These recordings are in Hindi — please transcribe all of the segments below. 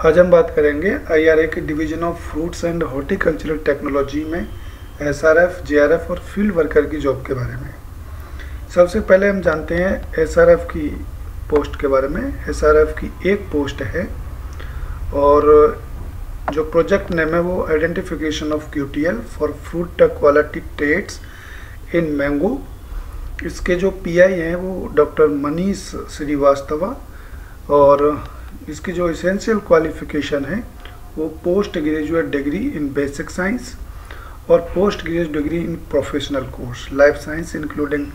आज हम बात करेंगे आईआरए के division of fruits and horticultural technology में एसआरएफ, जेआरएफ और फ़ील्ड वर्कर की जॉब के बारे में। सबसे पहले हम जानते हैं एसआरएफ की पोस्ट के बारे में। एसआरएफ की एक पोस्ट है और जो प्रोजेक्ट नेम है वो identification of QTL for fruit quality traits in mango इसके जो पीआई हैं वो डॉक्टर मनीष श्रीवास्तवा और इसकी जो इसेंशियल क्वालिफिकेशन है, वो post graduate degree in basic science और post graduate degree in professional course life science including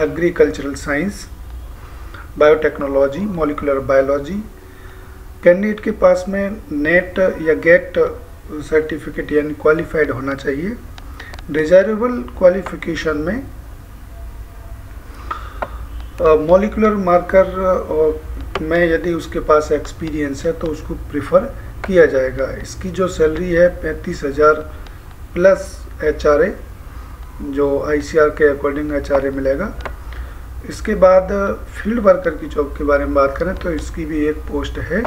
agricultural science biotechnology molecular biology candidate के पास में नेट या गेट सर्टिफिकेट यानी क्वालिफाइड होना चाहिए। डिजायरेबल क्वालिफिकेशन में मोलिकुलर मार्कर और में यदि उसके पास एक्सपीरियंस है तो उसको प्रिफर किया जाएगा। इसकी जो सैलरी है, पैंतीस हज़ार प्लस एचआरए जो आईसीआर के अकॉर्डिंग एचआरए मिलेगा। इसके बाद फ़ील्ड वर्कर की जॉब के बारे में बात करें तो इसकी भी एक पोस्ट है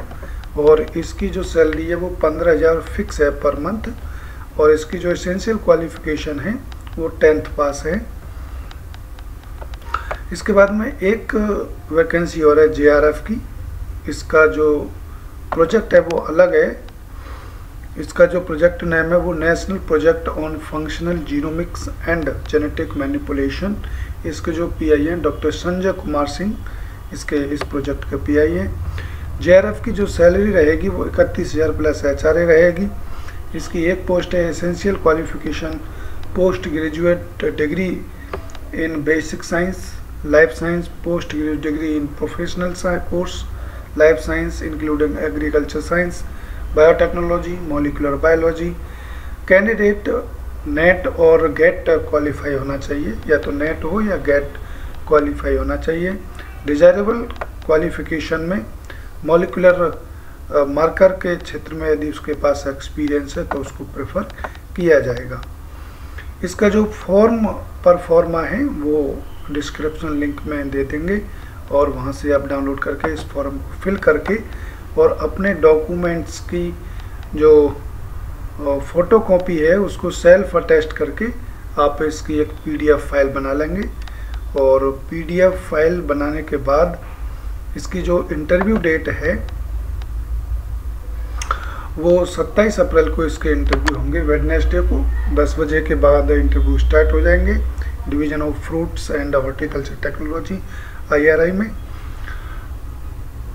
और इसकी जो सैलरी है, वो पंद्रह हज़ार फिक्स है पर मंथ और इसकी जो इसेंशियल क्वालिफिकेशन है, वो टेंथ पास है। इसके बाद में एक वैकेंसी और है जेआरएफ की। इसका जो प्रोजेक्ट है वो अलग है। इसका जो प्रोजेक्ट नेम है वो national project on functional genomics and genetic manipulation इसके जो पीआई हैं डॉक्टर संजय कुमार सिंह, इसके इस प्रोजेक्ट के पीआई हैं। जेआरएफ की जो सैलरी रहेगी वो इकतीस हज़ार प्लस एचआरए रहेगी। इसकी एक पोस्ट है essential qualification post graduate degree in basic science life science post degree in professional course. Life science, including agriculture science, biotechnology, molecular biology. Candidate NET और गेट क्वालिफाई होना चाहिए। या तो नेट हो या गेट क्वालिफाई होना चाहिए। डिजायरेबल क्वालिफिकेशन में मोलिकुलर मार्कर के क्षेत्र में यदि उसके पास एक्सपीरियंस है तो उसको प्रेफर किया जाएगा। इसका जो फॉर्म पर फॉर्मा है, वो डिस्क्रिप्शन लिंक में दे देंगे और वहाँ से आप डाउनलोड करके इस फॉर्म को फिल करके और अपने डॉक्यूमेंट्स की जो फ़ोटो कॉपी है उसको सेल्फ अटेस्ट करके आप इसकी एक पीडीएफ फ़ाइल बना लेंगे। और पीडीएफ फ़ाइल बनाने के बाद इसकी जो इंटरव्यू डेट है, वो 27 अप्रैल को इसके इंटरव्यू होंगे। वेडनेसडे को 10 बजे के बाद इंटरव्यू स्टार्ट हो जाएँगे। Division of fruits and horticulture technology IRI में।